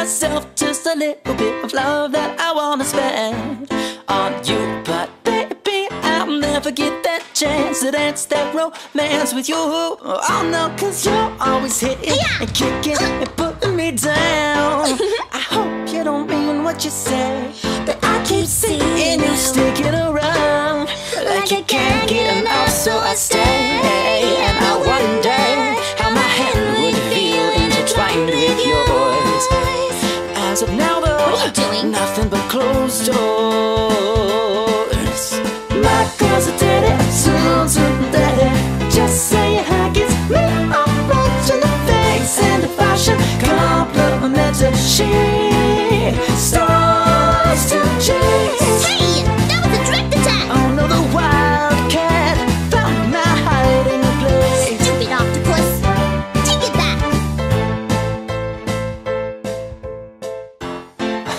myself just a little bit of love that I wanna spend on you. But baby, I'll never get that chance to dance that romance with you. Oh no, cause you're always hitting yeah. and kicking and putting me down. I hope you don't mean what you say, but I keep seeing you sticking around like, like you can't get enough, so I stay. As of now, though, What are you doing? nothing but closed doors. My girl's a daddy, a daddy. Just saying how gets me off watching the face and the fashion complimented. She starts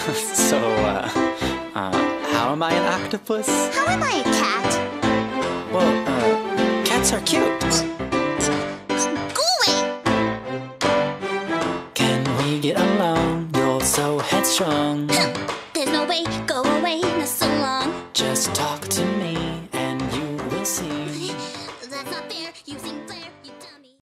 so, uh, uh, how am I an octopus? How am I a cat? Well, uh, cats are cute. Go away! Can we get along? You're so headstrong. There's no way, go away, not so long. Just talk